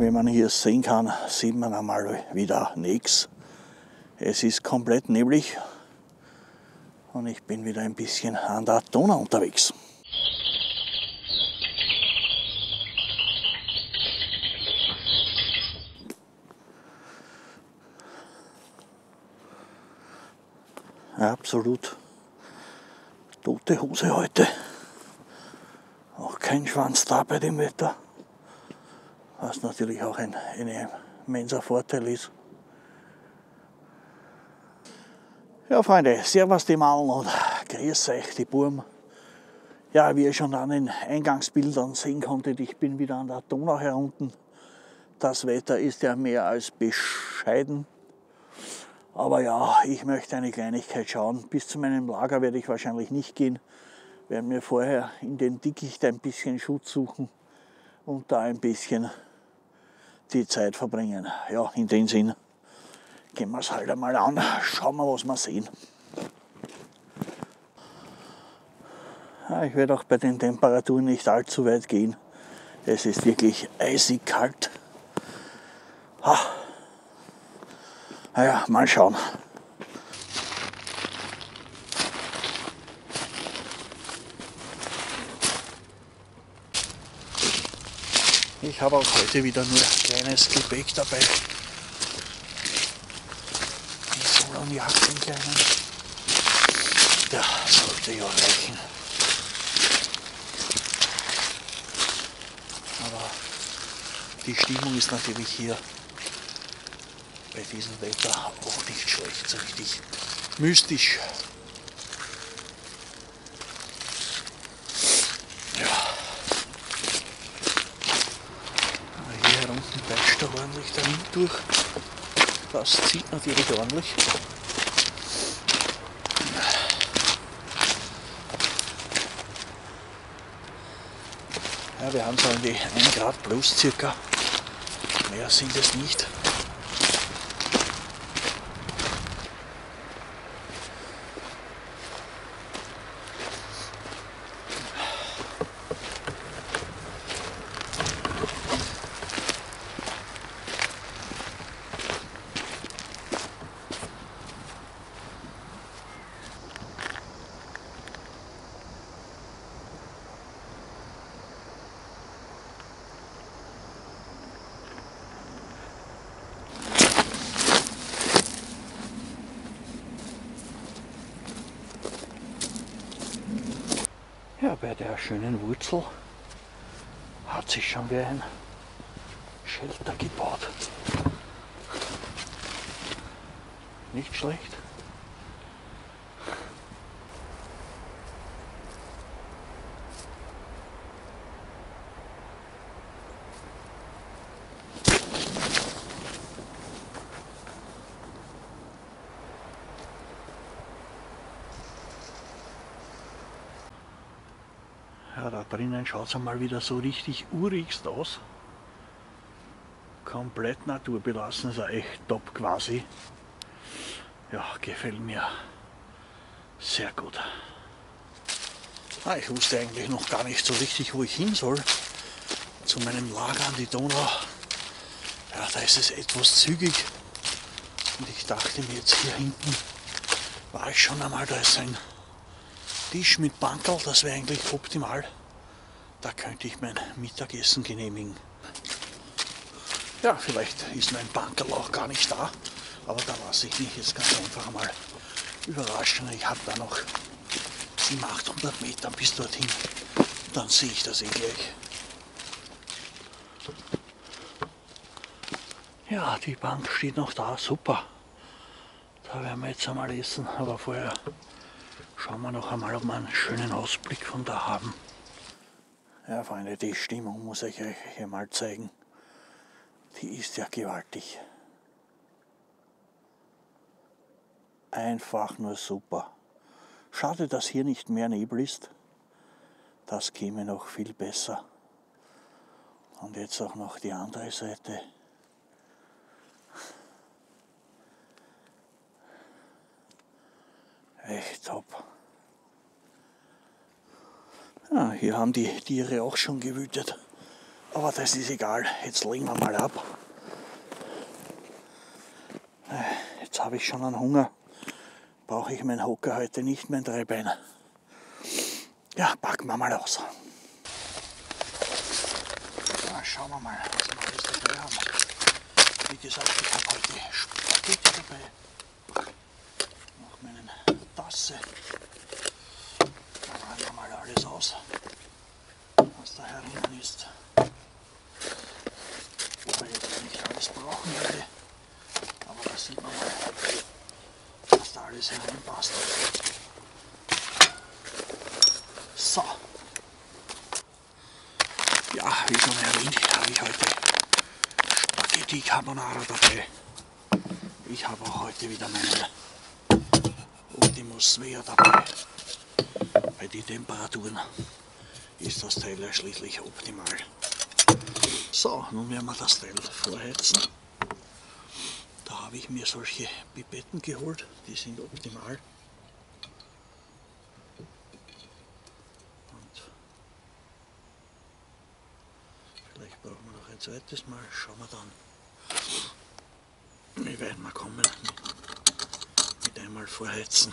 Wie man hier sehen kann, sieht man einmal wieder nichts. Es ist komplett neblig und ich bin wieder ein bisschen an der Donau unterwegs. absolut tote Hose heute. Auch kein Schwanz da bei dem Wetter. Was natürlich auch ein, ein immenser Vorteil ist. Ja, Freunde, servus die Malen und grüß euch die Burm. Ja, wie ihr schon an den Eingangsbildern sehen konntet, ich bin wieder an der Donau herunten. Das Wetter ist ja mehr als bescheiden. Aber ja, ich möchte eine Kleinigkeit schauen. Bis zu meinem Lager werde ich wahrscheinlich nicht gehen. Werde mir vorher in den Dickicht ein bisschen Schutz suchen und da ein bisschen die Zeit verbringen. Ja, in dem Sinn gehen wir es halt einmal an. Schauen wir, was wir sehen. Ja, ich werde auch bei den Temperaturen nicht allzu weit gehen. Es ist wirklich eisig kalt. Ha. Naja, mal schauen. Ich habe auch heute wieder nur kleines Gepäck dabei. Ein Solonjagd, den kleinen. Ja, sollte ja reichen. Aber die Stimmung ist natürlich hier bei diesem Wetter auch nicht schlecht, so richtig mystisch. Ja. Hier herunten peitscht da ordentlich der Wind durch. Das zieht natürlich ordentlich. Ja, wir haben so um die 1 Grad plus circa. Mehr sind es nicht. Ja, bei der schönen Wurzel hat sich schon wieder ein Shelter gebaut. Nicht schlecht. Ja, da drinnen schaut es einmal wieder so richtig urigst aus. Komplett naturbelassen, ist echt top quasi. Ja, gefällt mir sehr gut. Ah, ich wusste eigentlich noch gar nicht so richtig, wo ich hin soll. Zu meinem Lager an die Donau. Ja, da ist es etwas zügig. Und ich dachte mir jetzt hier hinten war ich schon einmal, da ist ein Tisch mit Bankerl, das wäre eigentlich optimal. Da könnte ich mein Mittagessen genehmigen. Ja, vielleicht ist mein Bankerl auch gar nicht da, aber da lasse ich mich jetzt ganz einfach mal überraschen. Ich habe da noch 700, 800 Meter bis dorthin. Dann sehe ich das eh gleich. Ja, die Bank steht noch da, super. Da werden wir jetzt einmal essen, aber vorher Schauen wir noch einmal, ob wir einen schönen Ausblick von da haben. Ja, Freunde, die Stimmung muss ich euch hier mal zeigen. Die ist ja gewaltig. Einfach nur super. Schade, dass hier nicht mehr Nebel ist. Das käme noch viel besser. Und jetzt auch noch die andere Seite. Echt top. Ja, hier haben die Tiere auch schon gewütet. Aber das ist egal, jetzt legen wir mal ab. Äh, jetzt habe ich schon einen Hunger. Brauche ich meinen Hocker heute nicht, mein Dreibeiner. Ja, packen wir mal aus. Ja, schauen wir mal, was wir alles dabei haben. Wie gesagt, ich habe heute Spaghetti dabei. Noch meine Tasse. Da räumen wir mal alles aus, was da herinnen ist. Wobei ich jetzt nicht alles brauchen werde. Aber da sieht man mal, was da alles hereinpasst. So. Ja, wie schon erwähnt, habe ich heute Spaghetti Carbonara dabei. Ich habe auch heute wieder meinen Optimus Svea dabei. Bei den Temperaturen ist das Teil ja schließlich optimal. So, nun werden wir das Teil vorheizen. Da habe ich mir solche Pipetten geholt, die sind optimal. Und vielleicht brauchen wir noch ein zweites Mal, schauen wir dann, wie weit wir kommen mit einmal vorheizen.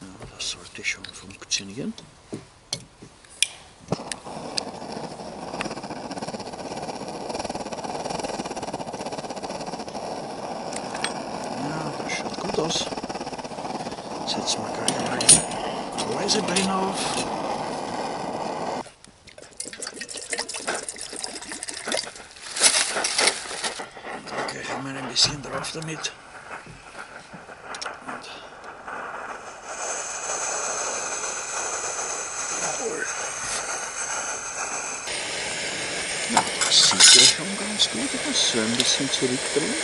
Ja, sollte schon funktionieren. Ja, das schaut gut aus. Setzen wir gleich mal die Läusebeine auf. Bisschen drauf damit. Das sieht ja schon ganz gut aus. So ein bisschen zurückdrehen.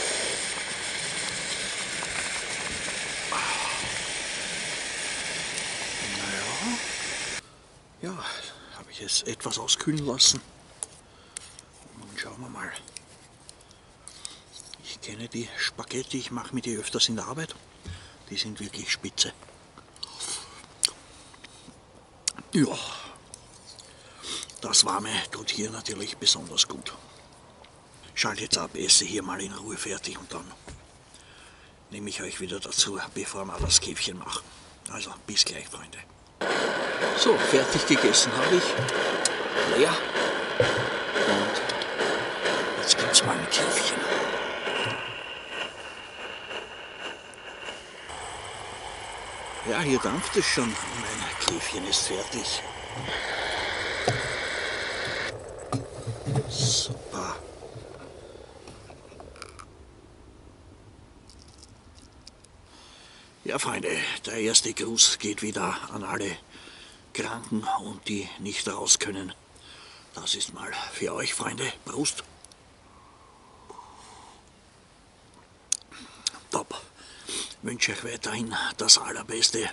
Naja, ja, habe ich es etwas auskühlen lassen. Und schauen wir mal. Ich kenne die Spaghetti, ich mache mir die öfters in der Arbeit. Die sind wirklich spitze. Ja, das Warme tut hier natürlich besonders gut. Schalte jetzt ab, esse hier mal in Ruhe fertig und dann nehme ich euch wieder dazu, bevor wir das Käfchen machen. Also bis gleich, Freunde. So, fertig gegessen habe ich. Leer. Und jetzt gibt's mal ein Käfchen. Ja, hier dampft es schon. Mein Käfchen ist fertig. Super. Ja, Freunde, der erste Gruß geht wieder an alle Kranken und die nicht raus können. Das ist mal für euch, Freunde. Prost. Top. Wünsche euch weiterhin das Allerbeste.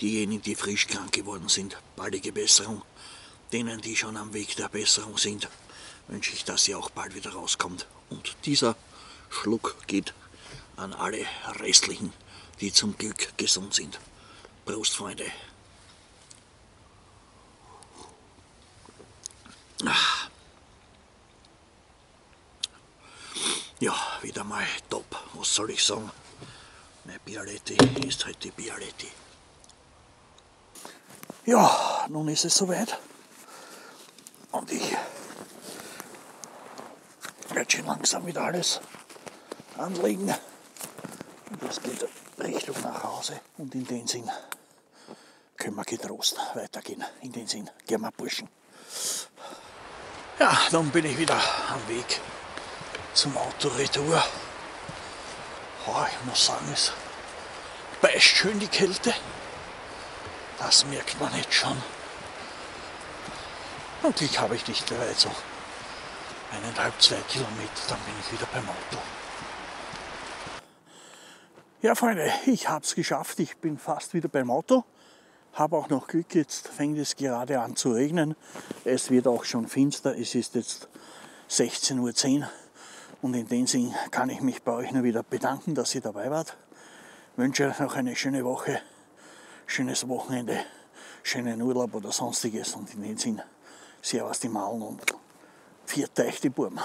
Diejenigen, die frisch krank geworden sind, baldige Besserung. Denen, die schon am Weg der Besserung sind, wünsche ich, dass ihr auch bald wieder rauskommt. Und dieser Schluck geht an alle restlichen, die zum Glück gesund sind. Prost, Freunde. Ah. Ja, wieder mal top. Was soll ich sagen? Meine Bialetti ist halt die Bialetti. Ja, nun ist es soweit. Und ich werde schon langsam wieder alles anlegen. Und es geht Richtung nach Hause. Und in den Sinn können wir getrost weitergehen. In den Sinn, gehen wir Burschen. Ja, dann bin ich wieder am Weg zum Auto retour. Oh, ich muss sagen, es beißt schön die Kälte. Das merkt man jetzt schon. Und Glück habe ich nicht weit so eineinhalb, zwei Kilometer, dann bin ich wieder beim Auto. Ja, Freunde, ich habe es geschafft. Ich bin fast wieder beim Auto. Habe auch noch Glück, jetzt fängt es gerade an zu regnen. Es wird auch schon finster. Es ist jetzt 16.10 Uhr. Und in dem Sinn kann ich mich bei euch nur wieder bedanken, dass ihr dabei wart. Wünsche euch noch eine schöne Woche, schönes Wochenende, schönen Urlaub oder sonstiges und in dem Sinn, servus die Malen und viert euch die Burm.